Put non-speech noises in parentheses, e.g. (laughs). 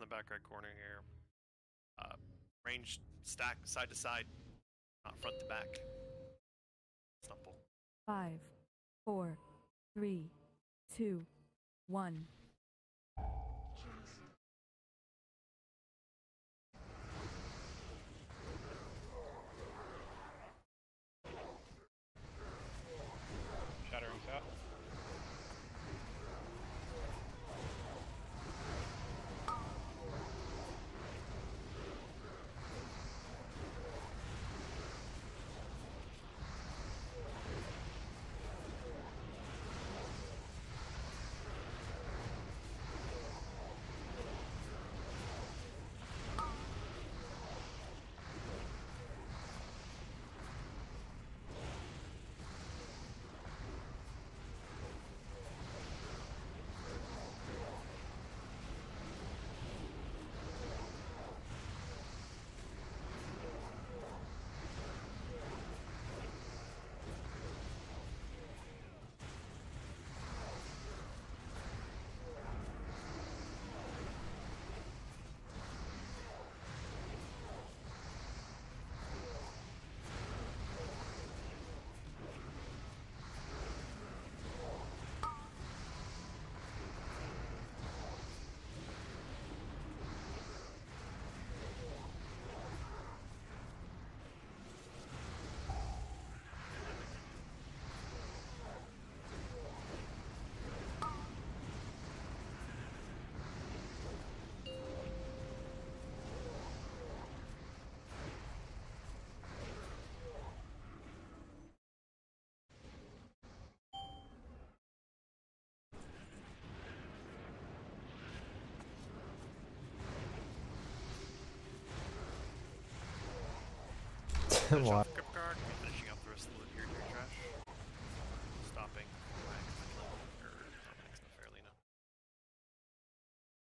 in the back right corner here. Uh, range stack side to side, not front to back. Simple. Five, four, three, two, one. (laughs) What?